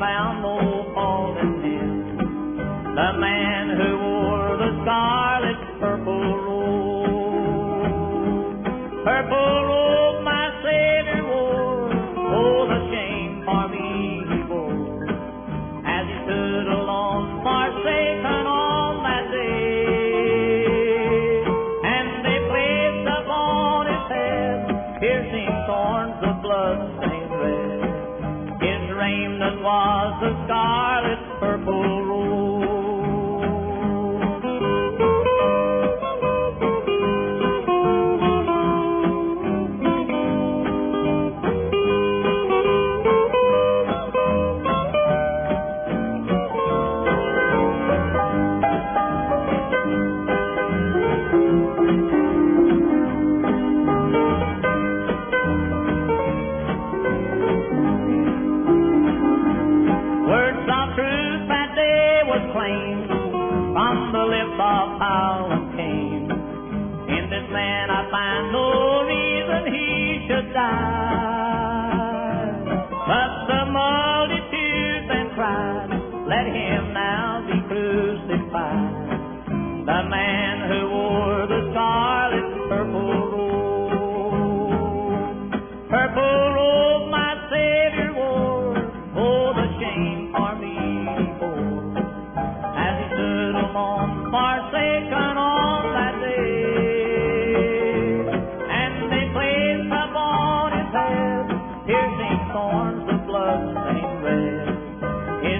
found no fault in him. The man purple robe my Savior wore. Oh, the shame for me he bore, as he stood alone for Satan on that day. And they placed upon his head piercing thorns of blood-stained red. His raiment was the scarlet from the lips of power came. In this man I find no reason he should die. But the multitudes then cried, Let him now be crucified. The man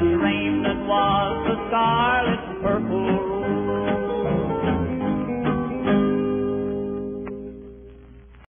dream that was the sky.